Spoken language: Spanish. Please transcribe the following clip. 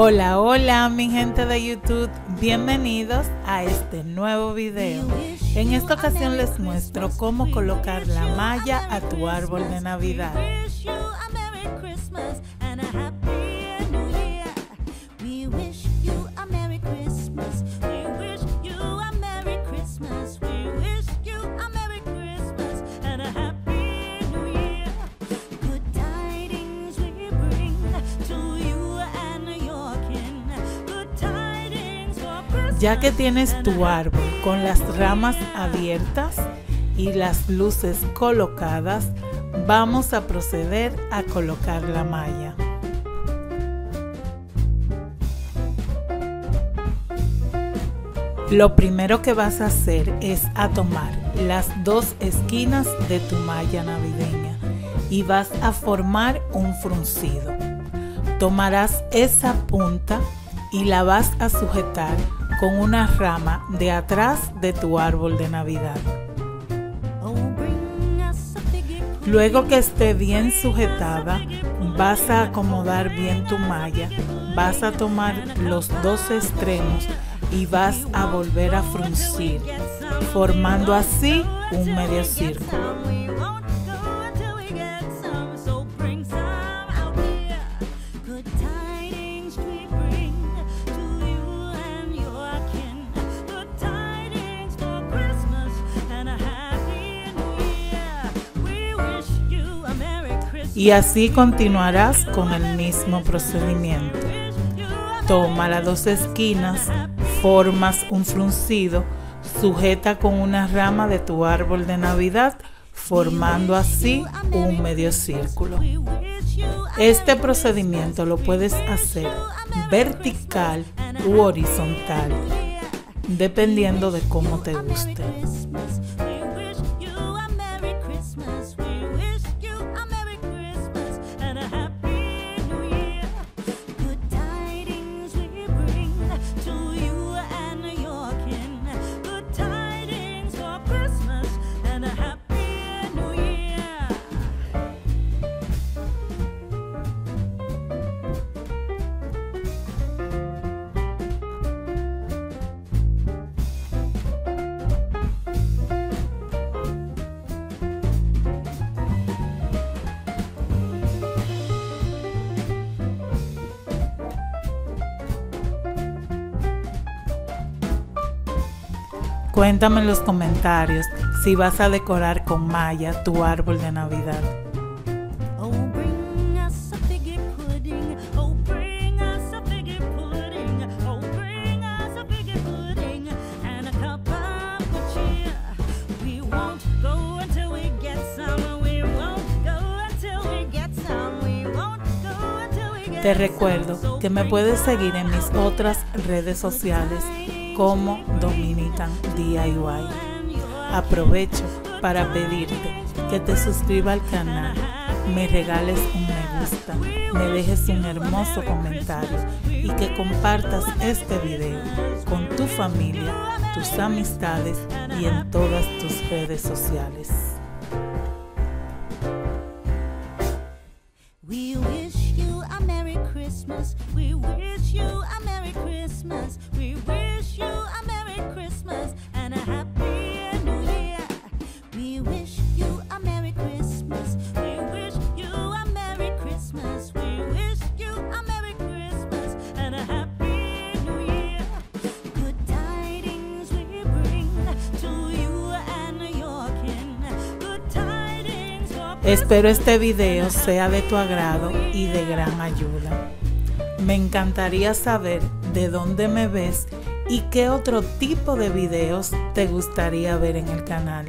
Hola, hola mi gente de YouTube, bienvenidos a este nuevo video. En esta ocasión les muestro cómo colocar la malla a tu árbol de Navidad. Ya que tienes tu árbol con las ramas abiertas y las luces colocadas, vamos a proceder a colocar la malla. Lo primero que vas a hacer es a tomar las dos esquinas de tu malla navideña y vas a formar un fruncido. Tomarás esa punta y la vas a sujetar con una rama de atrás de tu árbol de Navidad. Luego que esté bien sujetada, vas a acomodar bien tu malla, vas a tomar los dos extremos y vas a volver a fruncir, formando así un medio círculo. Y así continuarás con el mismo procedimiento. Toma las dos esquinas, formas un fruncido, sujeta con una rama de tu árbol de Navidad, formando así un medio círculo. Este procedimiento lo puedes hacer vertical u horizontal, dependiendo de cómo te guste. Cuéntame en los comentarios si vas a decorar con malla tu árbol de Navidad. Te recuerdo que me puedes seguir en mis otras redes sociales como Dominican DIY. Aprovecho para pedirte que te suscribas al canal, me regales un me gusta, me dejes un hermoso comentario y que compartas este video con tu familia, tus amistades y en todas tus redes sociales. Christmas. We wish you a Merry Christmas. We wish you a Merry Christmas and a Happy Espero este video sea de tu agrado y de gran ayuda. Me encantaría saber de dónde me ves y qué otro tipo de videos te gustaría ver en el canal.